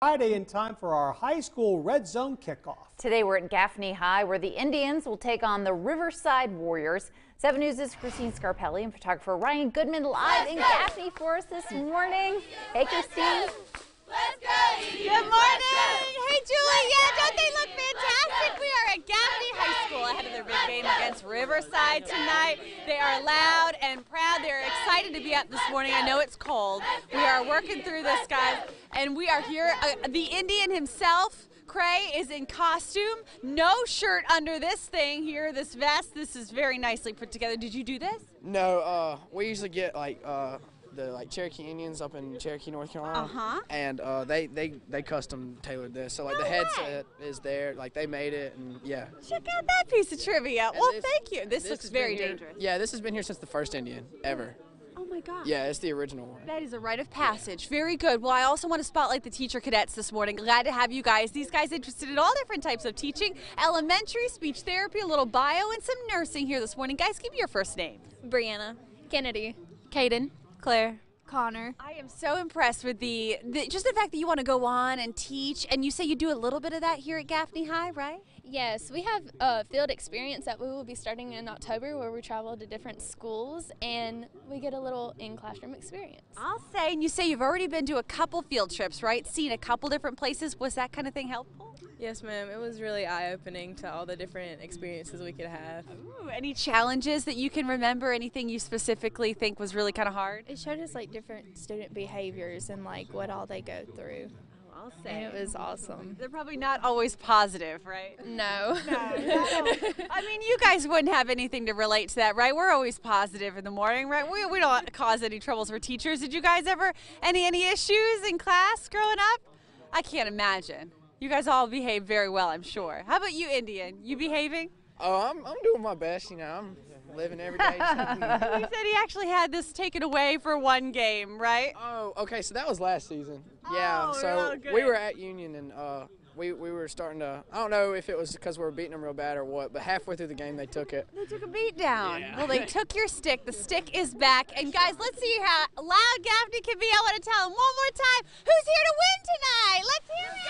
Friday in time for our high school red zone kickoff. Today we're at Gaffney High where the Indians will take on the Riverside Warriors. 7 News' is Christine Scarpelli and photographer Ryan Goodman live in Gaffney for us this morning. Hey Christine. Let's go! Good morning! Hey Julie, yeah, don't they look fantastic? We are at Gaffney High School ahead of their big game against Riverside tonight. They are loud and proud. They're excited to be up this morning. I know it's cold. We are working through this, guys, and we are here. Uh, the Indian himself, Cray is in costume, no shirt under this thing here, this vest. This is very nicely put together. Did you do this? No, uh, we usually get like uh, the like Cherokee Indians up in Cherokee, North Carolina, Uh-huh. and uh, they they they custom tailored this. So like No the way. headset is there, like they made it, and yeah. Check out that piece of trivia. Well, this- thank you. This, looks has been very here- dangerous. Yeah, this has been here since the first Indian ever. Oh my God. Yeah, it's the original one. That is a rite of passage. Very good. Well, I also want to spotlight the teacher cadets this morning. Glad to have you guys. These guys interested in all different types of teaching, elementary, speech therapy, a little bio, and some nursing here this morning. Guys, give me your first name. Brianna, Kennedy, Caden. Claire. Connor. I am so impressed with the, the just the fact that you want to go on and teach, and you say you do a little bit of that here at Gaffney High, right? Yes, we have a field experience that we will be starting in October where we travel to different schools and we get a little in classroom experience. I'll say, and you say you've already been to a couple field trips, right? Seen a couple different places. Was that kind of thing helpful? Yes, ma'am. It was really eye opening to all the different experiences we could have. Ooh, any challenges that you can remember? Anything you specifically think was really kind of hard? It showed us like different student behaviors and like what all they go through. Oh, I'll And it was awesome. They're probably not always positive, right? No. I mean, you guys wouldn't have anything to relate to that, right? We're always positive in the morning, right? We, we don't cause any troubles for teachers. Did you guys ever any any issues in class growing up? I can't imagine. You guys all behave very well, I'm sure. How about you, Indian? You behaving? Oh, I'm I'm doing my best. You know, I'm living every day. He said he actually had this taken away for one game, right? oh, okay. So that was last season. Yeah. Oh, so real we were at Union and. Uh, we, we were starting to I don't know if it was because we were beating them real bad or what, but halfway through the game they took it. They took a beat down. Yeah. Well, they took your stick. The stick is back. And guys, let's see how loud Gaffney can be. I want to tell him one more time who's here to win tonight. Let's hear it.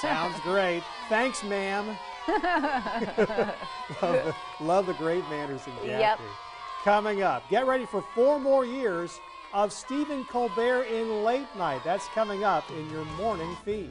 Sounds great. Thanks, ma'am. love, the, love the great manners in Gaffney. Yep. Coming up, get ready for four more years of Stephen Colbert in late night. That's coming up in your morning feed.